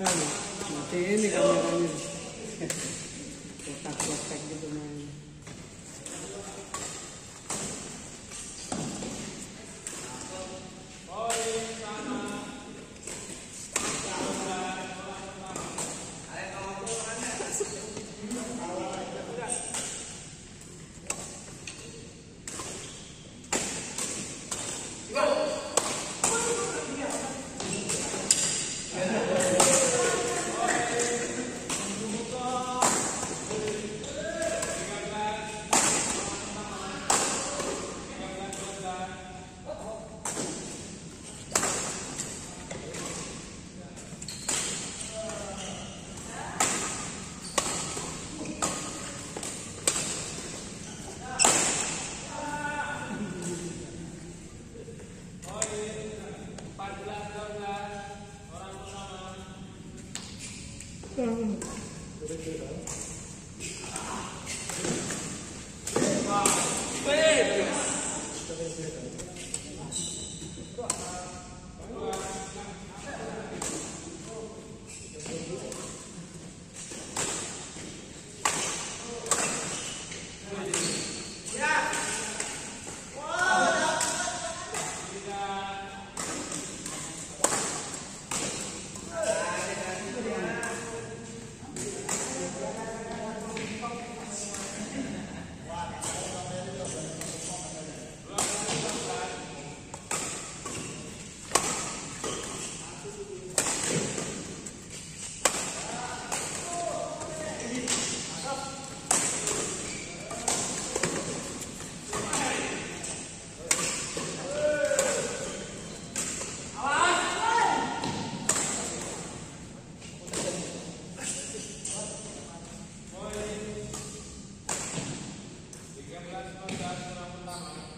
Ano? Matiin, ikaw na kita